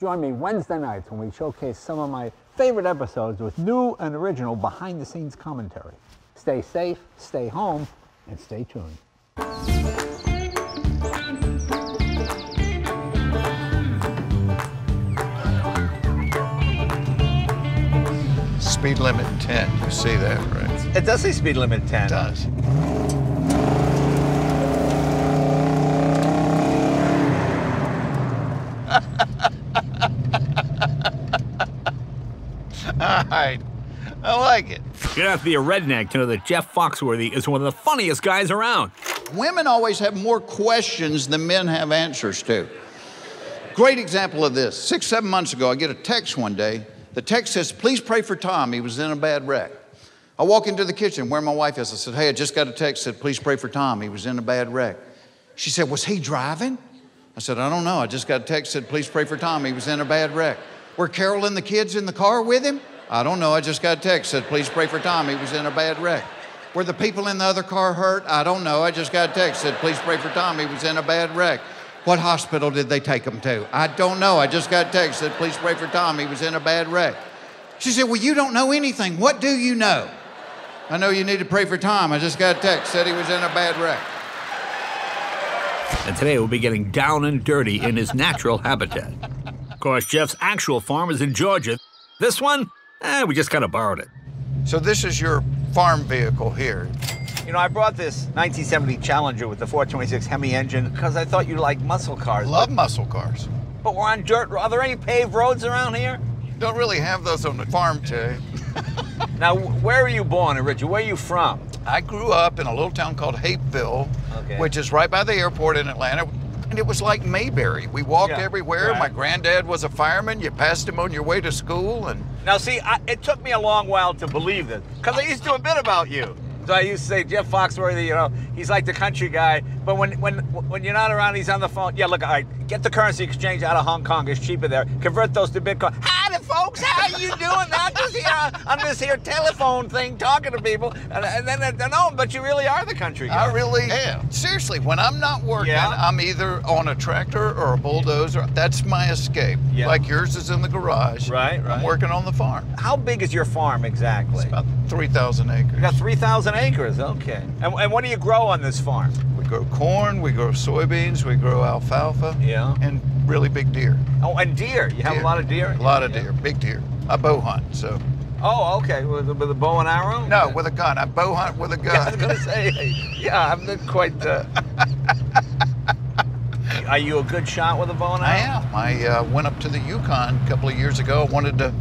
Join me Wednesday nights when we showcase some of my favorite episodes with new and original behind the scenes commentary. Stay safe, stay home, and stay tuned. Speed limit 10. You see that, right? It does say speed limit 10. It does. Right. I like it. You don't have to be a redneck to know that Jeff Foxworthy is one of the funniest guys around. Women always have more questions than men have answers to. Great example of this. Six, seven months ago, I get a text one day. The text says, Please pray for Tom. He was in a bad wreck. I walk into the kitchen where my wife is. I said, Hey, I just got a text said, Please pray for Tom. He was in a bad wreck. She said, Was he driving? I said, I don't know. I just got a text said, Please pray for Tom. He was in a bad wreck. Were Carol and the kids in the car with him? I don't know. I just got a text said, Please pray for Tom. He was in a bad wreck. Were the people in the other car hurt? I don't know. I just got a text said, Please pray for Tom. He was in a bad wreck. What hospital did they take him to? I don't know. I just got a text said, Please pray for Tom. He was in a bad wreck. She said, Well, you don't know anything. What do you know? I know you need to pray for Tom. I just got a text said he was in a bad wreck. And today we'll be getting down and dirty in his natural habitat. Of course, Jeff's actual farm is in Georgia. This one, eh, we just kind of borrowed it. So this is your farm vehicle here. You know, I brought this 1970 Challenger with the 426 Hemi engine because I thought you liked muscle cars. Love muscle cars. But we're on dirt. Are there any paved roads around here? Don't really have those on the farm, Jay. Now, where were you born originally? Where are you from? I grew up in a little town called Hapeville, Okay. which is right by the airport in Atlanta. And it was like Mayberry. We walked Yeah, everywhere. right. My granddad was a fireman. You passed him on your way to school, and Now, see, I, it took me a long while to believe this because I used to a bit about you. So I used to say Jeff Foxworthy, you know, he's like the country guy. But when when when you're not around, he's on the phone. Yeah, look, all right, get the currency exchange out of Hong Kong. It's cheaper there. Convert those to Bitcoin. Howdy, folks. How you doing? I'm just here on this here telephone thing talking to people, and, and then they no, but you really are the country guy. I really am. Seriously, when I'm not working, Yeah. I'm either on a tractor or a bulldozer. That's my escape. Yeah. Like yours is in the garage. Right, right. I'm working on the farm. How big is your farm exactly? It's about 3,000 acres. You got 3,000 acres. Okay. And, and what do you grow on this farm? We grow corn, we grow soybeans, we grow alfalfa. Yeah. And really big deer. Oh, and deer. You have Deer. a lot of deer. A lot of Yeah. deer, big deer. I bow hunt, so. Oh, okay. With, with a bow and arrow? No, with a gun. I bow hunt with a Yeah, I was gonna say, yeah, I'm not quite. Uh... Are you a good shot with a bow and arrow? I am. I uh, went up to the Yukon a couple of years ago. I wanted to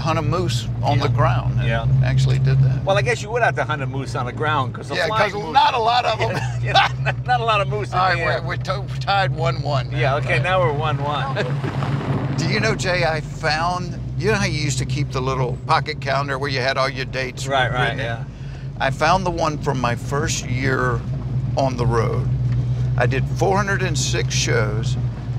hunt a moose on Yeah. the ground. And Yeah. Actually did that. Well, I guess you would have to hunt a moose on the ground because yeah, because not a lot of them. You know, not a lot of moose in All right, we're, we're tied 1 1. Yeah, okay, now we're 1 1. Do you know, Jay, I found, you know how you used to keep the little pocket calendar where you had all your dates? right, right, yeah. I found the one from my first year on the road. I did 406 shows,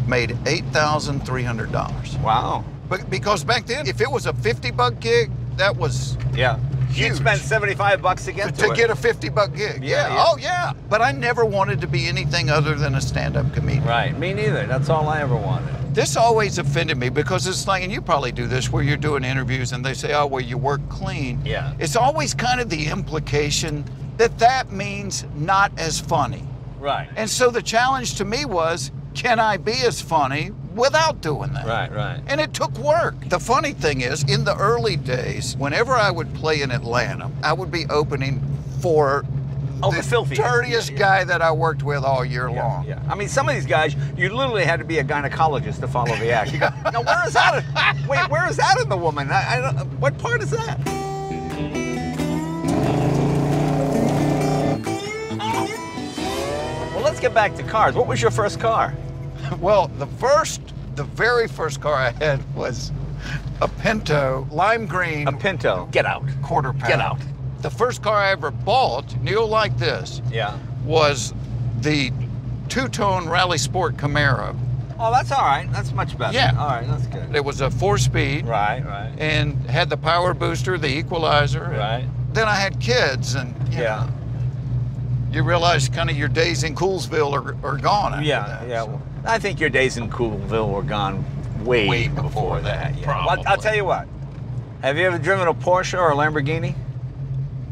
made $8,300. Wow. But because back then, if it was a 50 buck gig, that was Yeah. You'd spend 75 bucks to get to, to get a 50 buck gig. Yeah, yeah. Oh, yeah. But I never wanted to be anything other than a stand up comedian. Right, me neither. That's all I ever wanted. This always offended me because it's like, and you probably do this where you're doing interviews and they say, oh, well, you work clean. Yeah. It's always kind of the implication that that means not as funny. Right. And so the challenge to me was, can I be as funny without doing that? Right, right. And it took work. The funny thing is, in the early days, whenever I would play in Atlanta, I would be opening for Oh, the filthiest. dirtiest Yeah, yeah. guy that I worked with all year Yeah, long. yeah. I mean, some of these guys, you literally had to be a gynecologist to follow the act. You go, now where is that? Wait, where is that in the woman? I, I don't, what part is that? Well, let's get back to cars. What was your first car? Well, the first, the very first car I had was a Pinto, lime green, A Pinto. Get out. quarter pound. Get out. The first car I ever bought, Neil, like this, Yeah. was the two-tone Rally Sport Camaro. Oh, that's all right. That's much better. Yeah. All right, that's good. It was a four-speed Right, right. and had the power booster, the equalizer. Right. Then I had kids, and you Yeah. know, you realize kind of your days in Coolsville are, are gone. After Yeah, that, yeah. so. Well, I think your days in Coolville were gone way, Way before that, Yeah. Well, I'll tell you what. Have you ever driven a Porsche or a Lamborghini?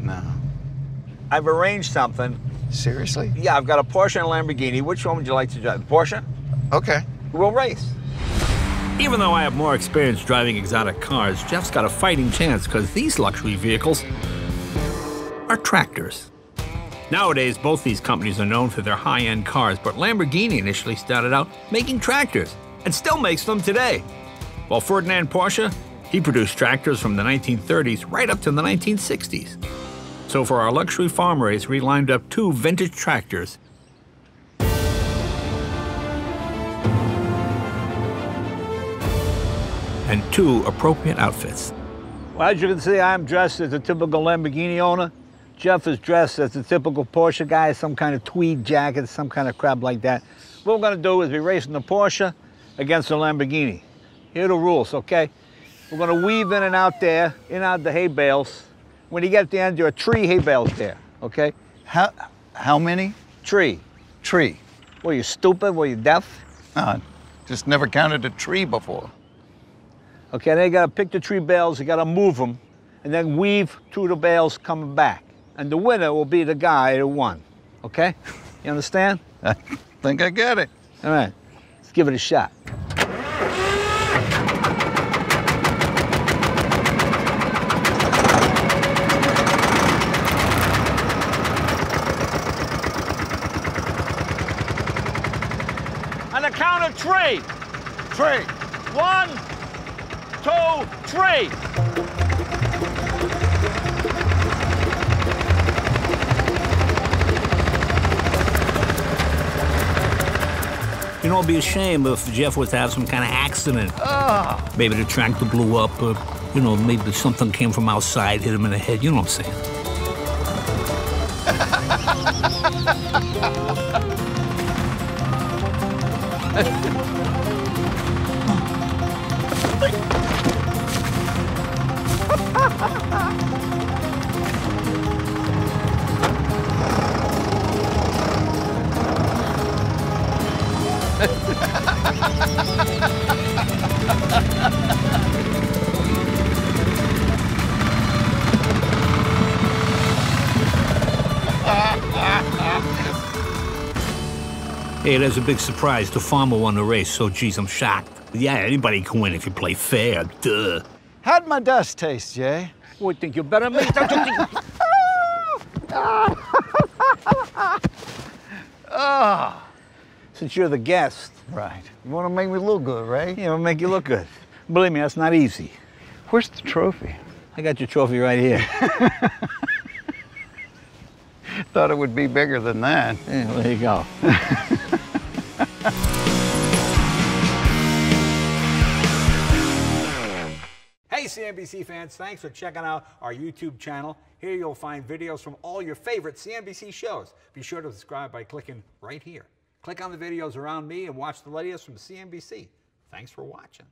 No. I've arranged something. Seriously? Yeah, I've got a Porsche and a Lamborghini. Which one would you like to drive? The Porsche? Okay. We'll race. Even though I have more experience driving exotic cars, Jeff's got a fighting chance because these luxury vehicles are tractors. Nowadays, both these companies are known for their high end cars, but Lamborghini initially started out making tractors and still makes them today. While Ferdinand Porsche, he produced tractors from the 1930s right up to the 1960s. So for our luxury farm race, we lined up two vintage tractors and two appropriate outfits. Well, as you can see, I'm dressed as a typical Lamborghini owner. Jeff is dressed as a typical Porsche guy, some kind of tweed jacket, some kind of crap like that. What we're gonna do is be racing the Porsche against the Lamborghini. Here are the rules, okay? We're gonna weave in and out there, in and out the hay bales. When you get to the end, there are three hay bales there, okay? How how many? Tree. Tree. Were you stupid? Were you deaf? Uh, just never counted a tree before. Okay, then you gotta pick the tree bales, you gotta move them, and then weave through the bales coming back. And the winner will be the guy who won. Okay? You understand? I think I get it. All right, let's give it a shot. On the count of three. Tree. One, two, three. You know, it'd be a shame if Jeff was to have some kind of accident. Ah. Maybe the tractor blew up, or, you know, maybe something came from outside, hit him in the head. You know what I'm saying? Hey, there's a big surprise. The farmer won the race, so geez, I'm shocked. Yeah, anybody can win if you play fair. Duh. How'd my dust taste, Jay? Oh, what, think you're better than me? Don't you think- ah. Since you're the guest, Right. You want to make me look good, right? you know, make you look good. Believe me, that's not easy. Where's the trophy? I got your trophy right here. Thought it would be bigger than that. Yeah, there you go. Hey CNBC fans, thanks for checking out our YouTube channel. Here you'll find videos from all your favorite CNBC shows. Be sure to subscribe by clicking right here. Click on the videos around me and watch the latest from CNBC. Thanks for watching.